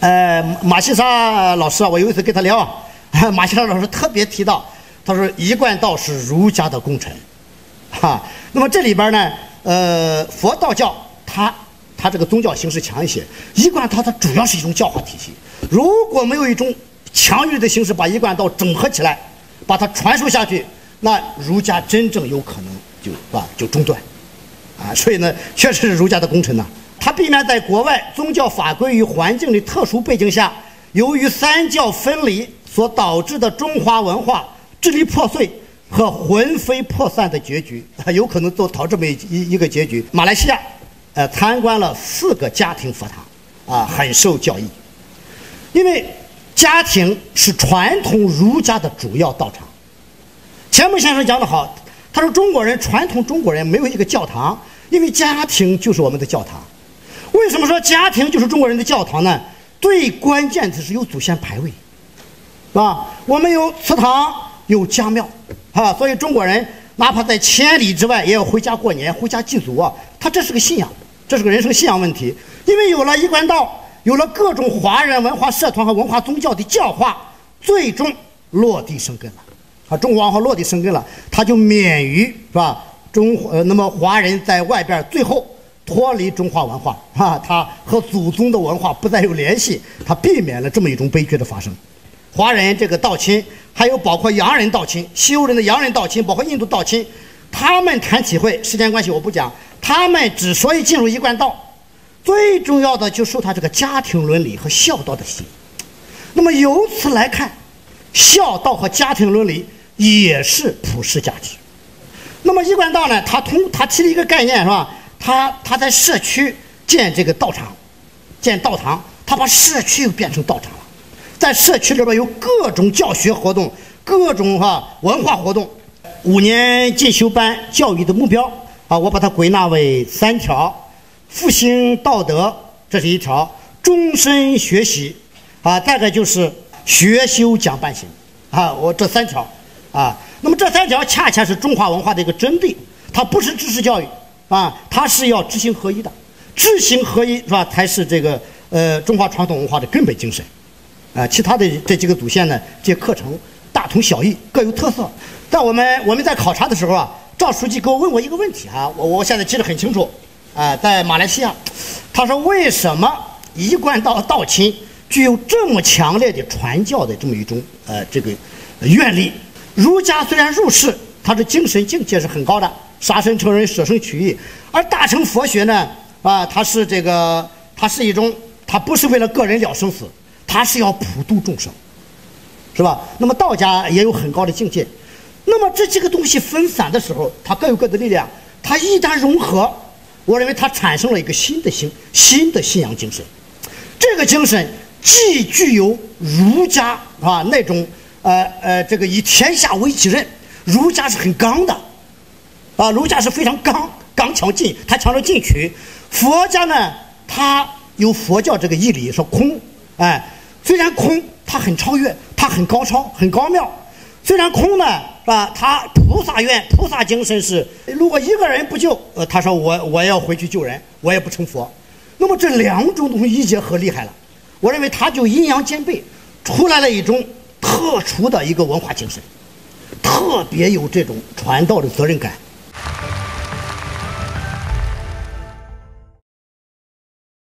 呃，马西沙老师啊，我有一次跟他聊，马西沙老师特别提到，他说一贯道是儒家的功臣，哈。那么这里边呢，呃，佛道教它它这个宗教形式强一些，一贯道它主要是一种教化体系。如果没有一种强有力的形式把一贯道整合起来，把它传输下去，那儒家真正有可能就啊就中断，啊，所以呢，确实是儒家的功臣呐。他避免在国外宗教法规与环境的特殊背景下，由于三教分离所导致的中华文化支离破碎和魂飞魄散的结局，有可能都导致这么一一个结局。马来西亚，呃，参观了四个家庭佛堂，啊，很受教益，因为家庭是传统儒家的主要道场。钱穆先生讲得好，他说中国人传统中国人没有一个教堂，因为家庭就是我们的教堂。为什么说家庭就是中国人的教堂呢？最关键的是有祖先牌位，是吧？我们有祠堂，有家庙，啊，所以中国人哪怕在千里之外，也要回家过年，回家祭祖啊。他这是个信仰，这是个人生信仰问题。因为有了一贯道，有了各种华人文化社团和文化宗教的教化，最终落地生根了。啊，中华文化落地生根了，他就免于是吧？中呃，那么华人在外边最后。脱离中华文化啊，他和祖宗的文化不再有联系，他避免了这么一种悲剧的发生。华人这个道亲，还有包括洋人道亲、西欧人的洋人道亲，包括印度道亲，他们谈体会，时间关系我不讲。他们之所以进入一贯道，最重要的就受他这个家庭伦理和孝道的吸引。那么由此来看，孝道和家庭伦理也是普世价值。那么一贯道呢，他通他提了一个概念，是吧？他他在社区建这个道场，建道堂，他把社区又变成道场了，在社区里边有各种教学活动，各种哈文化活动。五年进修班教育的目标啊，我把它归纳为三条：复兴道德，这是一条；终身学习，啊，再个就是学修讲办行，啊，我这三条，啊，那么这三条恰恰是中华文化的一个真谛，它不是知识教育。啊，它是要知行合一的，知行合一是吧？才是这个呃中华传统文化的根本精神。啊，其他的这几个主线呢，这些课程大同小异，各有特色。在我们我们在考察的时候啊，赵书记给我问过一个问题啊，我我现在记得很清楚。啊，在马来西亚，他说为什么一贯道道亲具有这么强烈的传教的这么一种呃这个愿力？儒家虽然入世，他的精神境界是很高的。杀身成仁，舍生取义，而大乘佛学呢？啊，它是这个，它是一种，它不是为了个人了生死，它是要普度众生，是吧？那么道家也有很高的境界。那么这几个东西分散的时候，它各有各的力量。它一旦融合，我认为它产生了一个新的新新的信仰精神。这个精神既具有儒家啊那种呃呃这个以天下为己任，儒家是很刚的。啊，儒家是非常刚刚强进，他强调进取；佛家呢，他有佛教这个义理，说空，哎，虽然空，他很超越，他很高超，很高妙。虽然空呢，是吧？他菩萨愿、菩萨精神是，如果一个人不救，呃，他说我我要回去救人，我也不成佛。那么这两种东西一结合厉害了，我认为他就阴阳兼备，出来了一种特殊的一个文化精神，特别有这种传道的责任感。